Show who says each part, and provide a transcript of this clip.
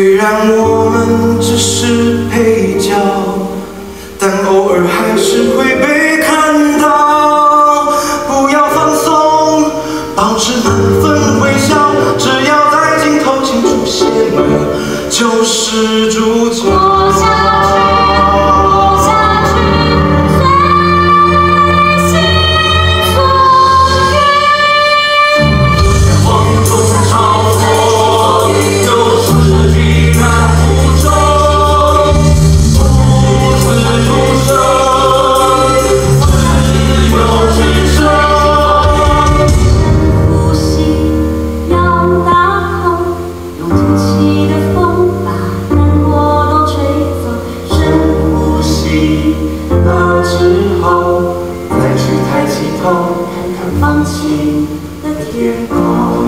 Speaker 1: 虽然我们只是配角，但偶尔还是会被看到。不要放松，保持满分微笑，只要在镜头前出现了，就是主角。空看看放晴的天空。